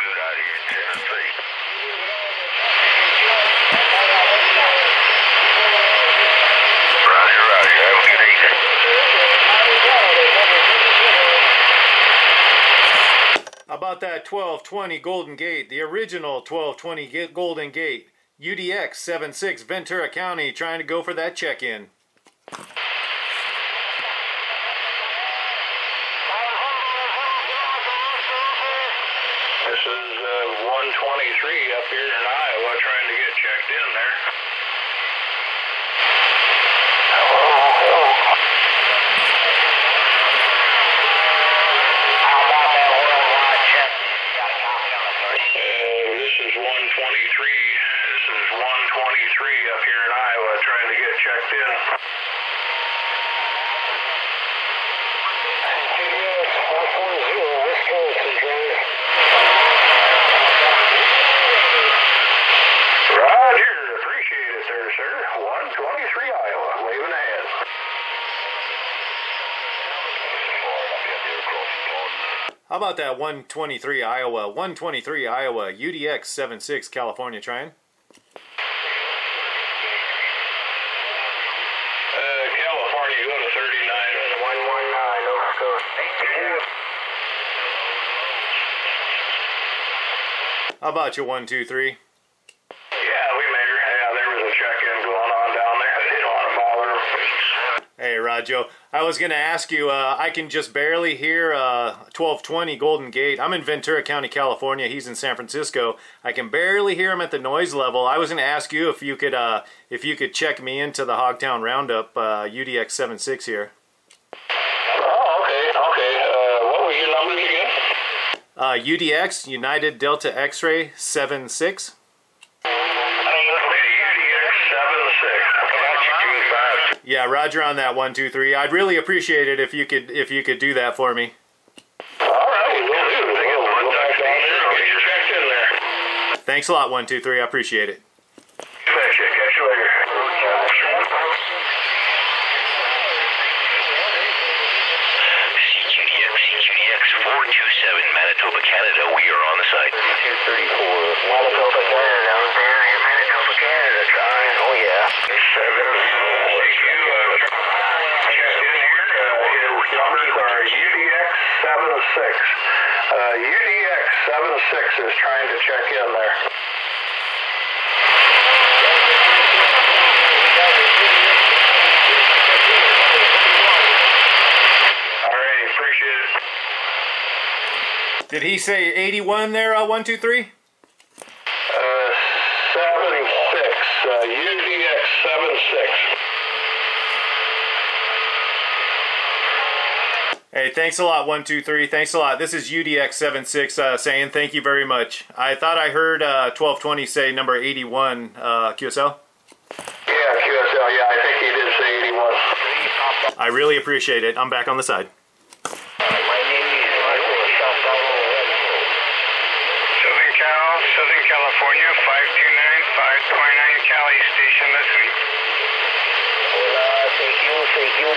good out here in Tennessee. About that 1220 Golden Gate, the original 1220 Golden Gate, UDX 76 Ventura County trying to go for that check in. Up here in Iowa trying to get checked in there. How about that worldwide check? Got a copy on the 30? Uh, this is 123. This is 123 up here in Iowa trying to get checked in. CBS 440 Wisconsin Drive. Roger, appreciate it there, sir. 123 Iowa, waving ahead. How about that 123 Iowa, 123 Iowa, UDX 76 California, trying? Uh, California, go to 39. 119, North Coast. How about you 123? Yeah, we measure. Yeah, there was a check-in going on down Hey, Rajo. I was going to ask you, uh, I can just barely hear uh, 1220 Golden Gate. I'm in Ventura County, California. He's in San Francisco. I can barely hear him at the noise level. I was going to ask you if you could uh, if you could check me into the Hogtown Roundup uh, UDX 76 here. Oh, okay, okay. Uh, what were your numbers again? Uh, UDX, United Delta X-Ray 76. Yeah, Roger on that 123. I'd really appreciate it if you could if you could do that for me. All right, we'll do. We'll back down there and get you checked in there. Thanks a lot 123. I appreciate it. Betcha. Catch you later. CQDX, CQDX 427 Manitoba, Canada. We are on the site. 234 Manitoba, Canada. There, you're Manitoba, Canada. Trying. Oh, yeah. Seven. Thank you. Uh, check in here. Uh, his numbers are UDX 76. Uh, UDX 76 is trying to check in there. All right, appreciate it. Did he say 81 there, uh, 123? Uh, seven six. Uh, UDX seven. Hey, thanks a lot, 123. Thanks a lot. This is UDX76 uh, saying thank you very much. I thought I heard uh, 1220 say number 81, uh, QSL. Yeah, QSL. Yeah, I think he did say eighty one. I really appreciate it. I'm back on the side. California, five two nine five twenty nine Cali station listening. Hola, thank you, thank you.